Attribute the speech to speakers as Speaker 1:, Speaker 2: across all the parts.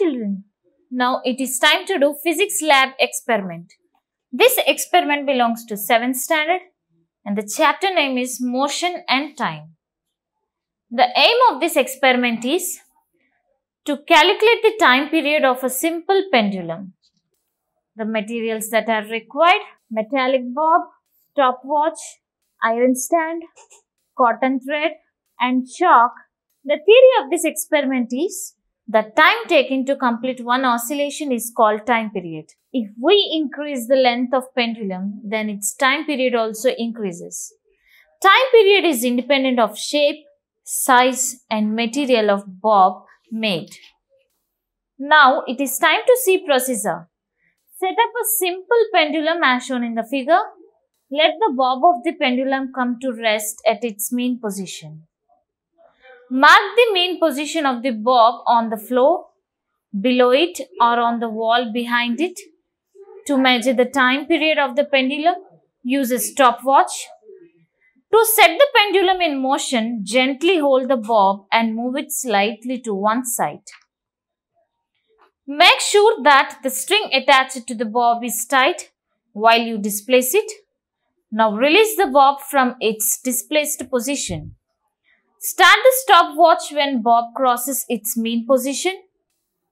Speaker 1: children. Now it is time to do physics lab experiment. This experiment belongs to 7th standard and the chapter name is motion and time. The aim of this experiment is to calculate the time period of a simple pendulum. The materials that are required metallic bob, stopwatch, iron stand, cotton thread and chalk. The theory of this experiment is the time taken to complete one oscillation is called time period. If we increase the length of pendulum, then its time period also increases. Time period is independent of shape, size and material of bob made. Now it is time to see procedure. Set up a simple pendulum as shown in the figure. Let the bob of the pendulum come to rest at its mean position. Mark the mean position of the bob on the floor, below it or on the wall behind it. To measure the time period of the pendulum, use a stopwatch. To set the pendulum in motion, gently hold the bob and move it slightly to one side. Make sure that the string attached to the bob is tight while you displace it. Now release the bob from its displaced position. Start the stopwatch when bob crosses its mean position.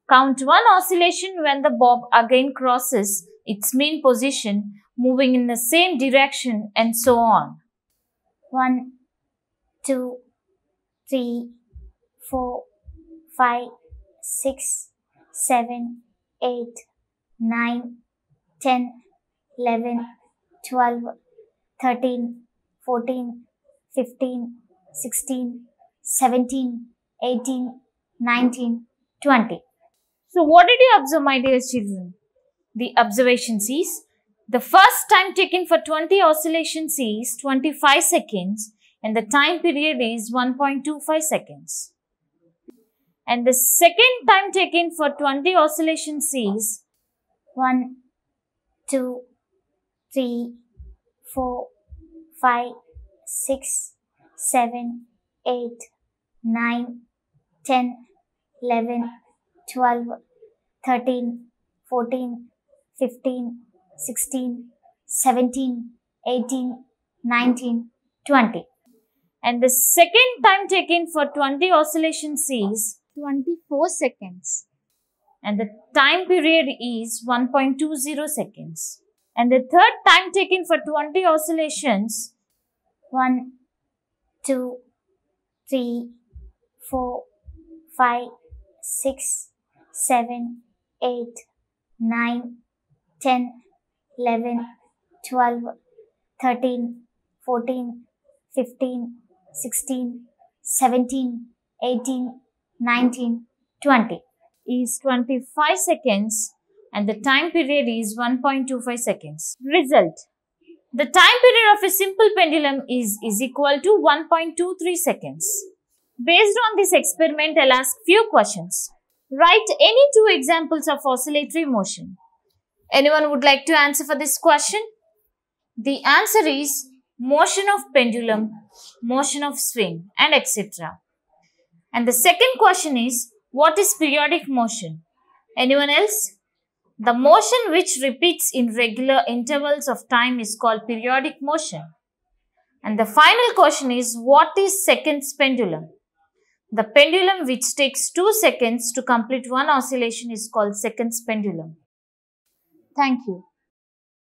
Speaker 1: Count one oscillation when the bob again crosses its mean position, moving in the same direction and so on.
Speaker 2: one, two, three, four, five, six, seven, eight, nine, ten, eleven, twelve, thirteen, fourteen, fifteen, sixteen, seventeen, eighteen, nineteen, twenty.
Speaker 1: So what did you observe my dear children? The observation is the first time taken for 20 oscillations is 25 seconds and the time period is 1.25 seconds. And the second time taken for 20 oscillations is
Speaker 2: one, two, three, four, five, six, seven, eight, nine, ten, eleven, twelve, thirteen, fourteen, fifteen, sixteen, seventeen, eighteen, nineteen, twenty.
Speaker 1: and the second time taken for 20 oscillations is
Speaker 2: 24 seconds.
Speaker 1: and the time period is 1.20 seconds. And the third time taken for 20 oscillations
Speaker 2: One, two, three, four, five, six, seven, eight, nine, ten, eleven, twelve, thirteen, fourteen, fifteen, sixteen, seventeen, eighteen, nineteen, twenty.
Speaker 1: is 25 seconds and the time period is 1.25 seconds. Result. The time period of a simple pendulum is, is equal to 1.23 seconds. Based on this experiment, I'll ask few questions. Write any two examples of oscillatory motion. Anyone would like to answer for this question? The answer is motion of pendulum, motion of swing and etc. And the second question is what is periodic motion? Anyone else? The motion which repeats in regular intervals of time is called periodic motion. And the final question is what is seconds pendulum? The pendulum which takes 2 seconds to complete one oscillation is called seconds pendulum. Thank you.